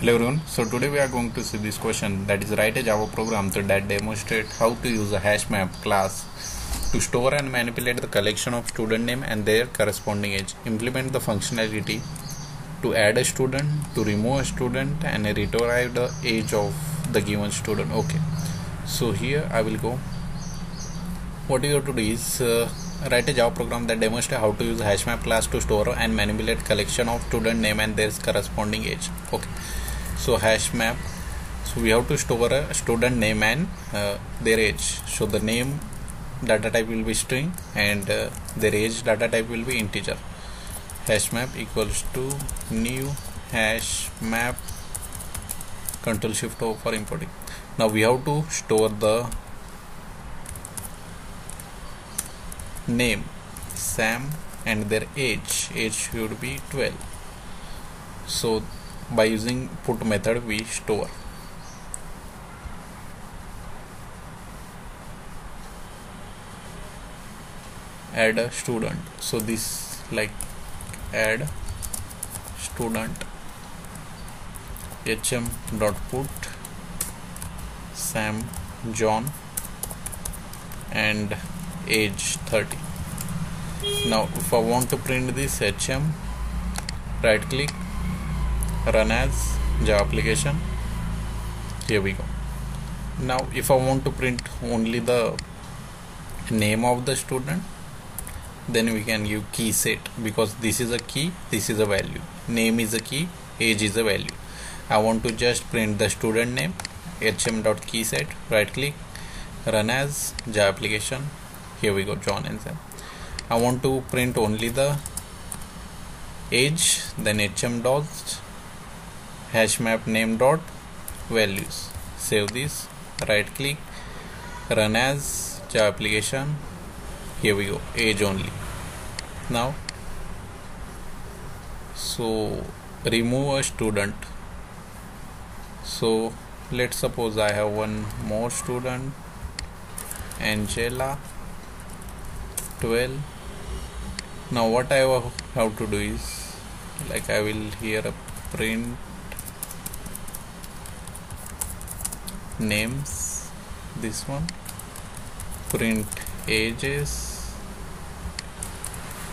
Hello everyone. So today we are going to see this question that is write a Java program to that demonstrate how to use a hash map class to store and manipulate the collection of student name and their corresponding age. Implement the functionality to add a student, to remove a student and retrieve the age of the given student. Okay. So here I will go. What you have to do is uh, write a Java program that demonstrates how to use hashmap class to store and manipulate collection of student name and their corresponding age. Okay so hash map. So we have to store a student name and uh, their age. So the name data type will be string and uh, their age data type will be integer. Hash map equals to new hash map control shift o for importing. Now we have to store the name sam and their age. Age should be 12 so by using put method we store. Add a student. So this like add student hm dot put sam john and age 30 now if i want to print this hm right click run as java application. Here we go. Now if I want to print only the name of the student then we can give key set because this is a key this is a value. Name is a key age is a value. I want to just print the student name hm dot key set right click run as java application. Here we go john and sam. I want to print only the age then hm dot hash map name dot values. Save this. Right click. Run as. Java application. Here we go. Age only. Now so remove a student. So let's suppose I have one more student. Angela 12 now what I have to do is like I will here print names this one. Print ages.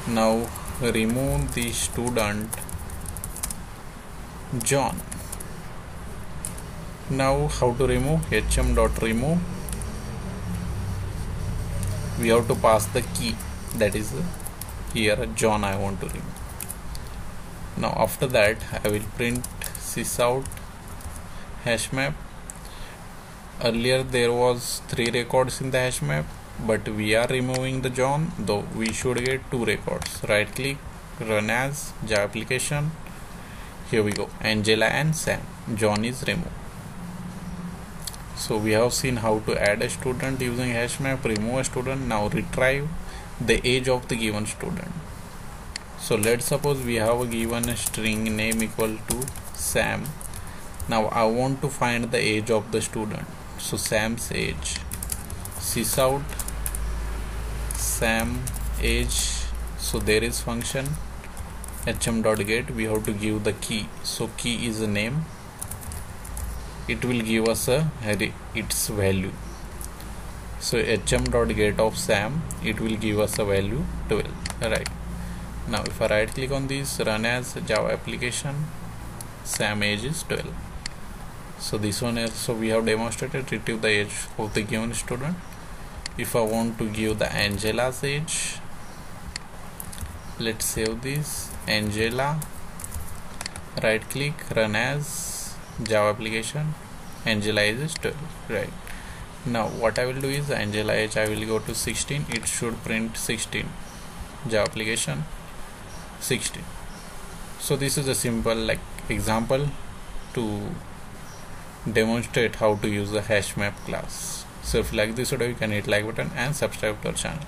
Now remove the student. John. Now how to remove? Hm dot remove. We have to pass the key. That is here John I want to remove. Now after that I will print sysout hash map earlier there was three records in the hash map but we are removing the john though we should get two records. Right click run as java application. Here we go angela and sam. John is removed. So we have seen how to add a student using hash map remove a student now retrieve the age of the given student. So let's suppose we have a given a string name equal to sam. Now i want to find the age of the student so Sam's age. Sysout Sam age. So there is function. Hm dot get we have to give the key. So key is a name. It will give us a its value. So hm dot get of sam it will give us a value 12 right. Now if i right click on this run as java application sam age is 12 so this one is so we have demonstrated retrieve the age of the given student. If I want to give the Angela's age let's save this. Angela right click run as Java application. Angela is 12 right. Now what I will do is Angela age I will go to 16 it should print 16 Java application 16 so this is a simple like example to demonstrate how to use the hash map class. So if you like this video you can hit like button and subscribe to our channel